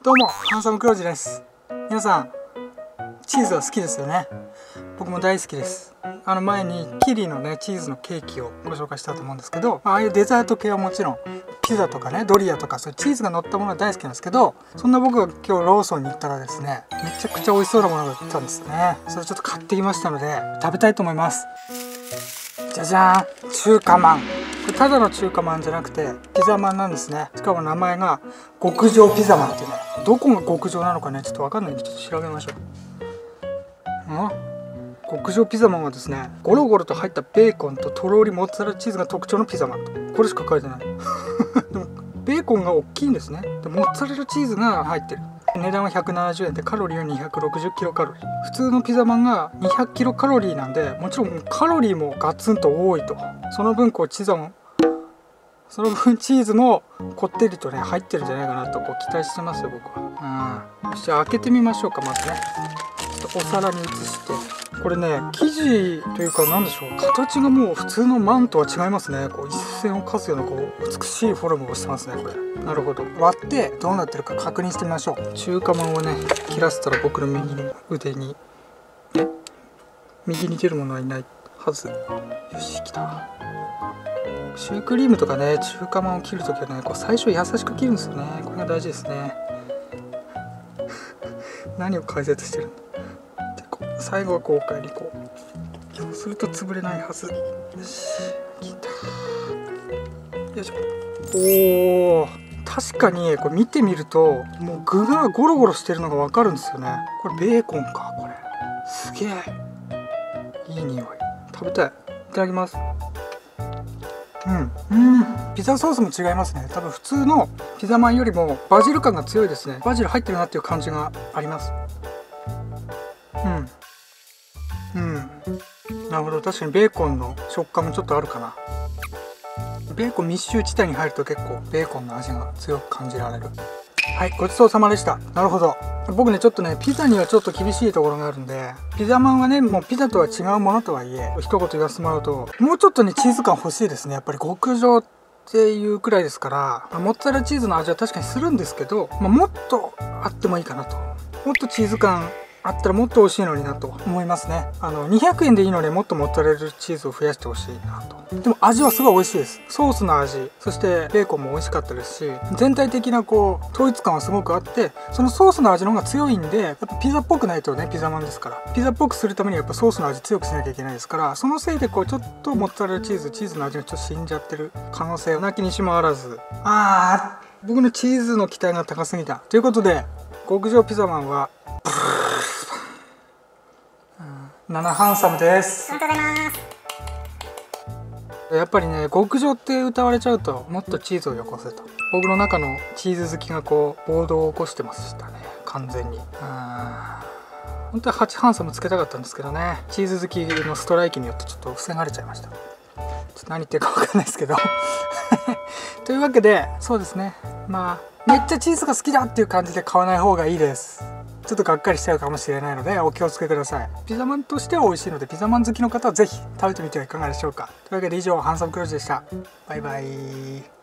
どうもハンサムクロージです。皆さんチーズは好きですよね。僕も大好きです。あの前にキリのねチーズのケーキをご紹介したと思うんですけどああいうデザート系はもちろんピザとかねドリアとかそういうチーズが乗ったものは大好きなんですけどそんな僕が今日ローソンに行ったらですねめちゃくちゃ美味しそうなものが売ったんですね。それちょっと買ってきましたので食べたいと思います。じゃじゃーん中華まん。ただの中華まんじゃなくてピザまんなんですね。しかも名前が極上ピザまんっていうね。どこが極上なのかねちょっと分かんないんでちょっと調べましょう。うん極上ピザマンはですねゴロゴロと入ったベーコンととろりモッツァレラチーズが特徴のピザマンこれしか書いてない。でもベーコンが大きいんですね。でモッツァレラチーズが入ってる。値段は170円でカロリーは260キロカロリー。普通のピザマンが200キロカロリーなんでもちろんカロリーもガツンと多いと。その分こうチザンその分チーズもこってりとね入ってるんじゃないかなとこう期待してますよ僕は。うん。じゃあ開けてみましょうかまずね。ちょっとお皿に移して。これね生地というか何でしょう。形がもう普通のマンとは違いますね。こう線を描すようなこう美しいフォルムをしてますねこれ。なるほど。割ってどうなってるか確認してみましょう。中華まんをね切らせたら僕の右の腕に。右に出るものはいないはず。よし来た。シュークリームとかね中華まんを切るときはねこう最初優しく切るんですよね。これが大事ですね。何を解説してるんだでこう最後は豪快にこうそうすると潰れないはず。よし切った。よいしょ。おー確かにこれ見てみるともう具がゴロゴロしてるのが分かるんですよね。これベーコンかこれ。すげえ。いい匂い。食べたい。いただきます。うん、うん、ピザソースも違いますね。多分普通のピザマンよりもバジル感が強いですね。バジル入ってるなっていう感じがあります。うん。うん。なるほど。確かにベーコンの食感もちょっとあるかな。ベーコン密集地帯に入ると結構ベーコンの味が強く感じられる。はいごちそうさまでした。なるほど。僕ねちょっとねピザにはちょっと厳しいところがあるんでピザマンはねもうピザとは違うものとはいえ一言言わせてもらうともうちょっとねチーズ感欲しいですね。やっぱり極上っていうくらいですからモッツァレラチーズの味は確かにするんですけど、まあ、もっとあってもいいかなと。もっとチーズ感あったらもっと美味しいのになと思いますね。あの200円でいいのでもっとモッツァレラチーズを増やしてほしいなと。でも味はすごい美味しいです。ソースの味そしてベーコンも美味しかったですし全体的なこう統一感はすごくあってそのソースの味の方が強いんでやっぱピザっぽくないとねピザマンですから。ピザっぽくするためにやっぱソースの味強くしなきゃいけないですからそのせいでこうちょっとモッツァレラチーズチーズの味がちょっと死んじゃってる可能性はなきにしもあらず。あー僕のチーズの期待が高すぎた。ということで極上ピザマンは7ハンサムです。ありがとうございます。やっぱりね極上って歌われちゃうともっとチーズをよこせと。僕の中のチーズ好きがこう暴動を起こしてましたね。完全に。うん本当は8ハンサムつけたかったんですけどね。チーズ好きのストライキによってちょっと防がれちゃいました。ちょっと何言ってるか分かんないですけど。というわけでそうですね。まあめっちゃチーズが好きだっていう感じで買わない方がいいです。ちょっとがっかりしちゃうかもしれないのでお気をつけください。ピザマンとしては美味しいのでピザマン好きの方は是非食べてみてはいかがでしょうか。というわけで以上ハンサムクローズでした。バイバイ。